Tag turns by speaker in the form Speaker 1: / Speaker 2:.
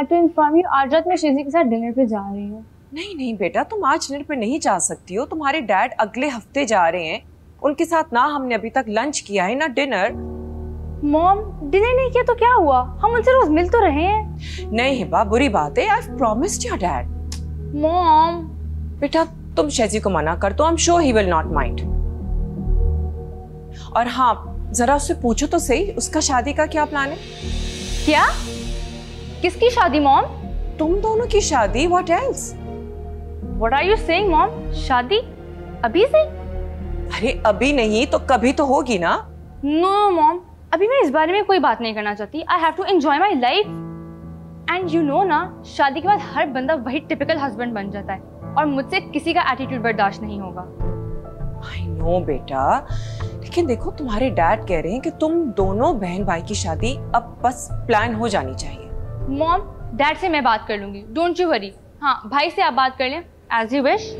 Speaker 1: Had to inform you आज रात मैं शिजी के साथ डिनर पे जा रही हूँ।
Speaker 2: नहीं नहीं बेटा तुम आज डिनर पे नहीं जा सकती हो। तुम्हारे डैड अगले हफ़्ते जा रहे हैं। उनके साथ ना हमने अभी तक लंच किया है ना डिनर
Speaker 1: मॉम डिनर नहीं किया तो क्या हुआ? हम उनसे रोज मिल तो रहे हैं।
Speaker 2: नहीं हिबा बुरी बात है। I promised your dad
Speaker 1: mom
Speaker 2: बेटा तुम शेजी को मना कर दो। I am sure he will not mind और हाँ जरा उससे पूछो तो सही। उसका शादी का क्या प्लान है?
Speaker 1: क्या? किसकी शादी मॉम?
Speaker 2: तुम दोनों की शादी what else
Speaker 1: what are you saying mom? शादी अभी से?
Speaker 2: अरे अभी नहीं तो कभी तो होगी ना।
Speaker 1: नो मॉम अभी मैं इस बारे में कोई बात नहीं करना चाहती। I have to enjoy my life and you know ना शादी के बाद हर बंदा वही टिपिकल हस्बैंड बन जाता है। और मुझसे किसी का एटीट्यूड बर्दाश्त नहीं होगा।
Speaker 2: आई नो बेटा। लेकिन देखो तुम्हारे डैड कह रहे हैं कि तुम दोनों बहन भाई की शादी अब बस प्लान हो जानी चाहिए।
Speaker 1: मॉम डैड से मैं बात कर लूँगी। डोंट यू वरी हाँ भाई से आप बात कर लें एज यू विश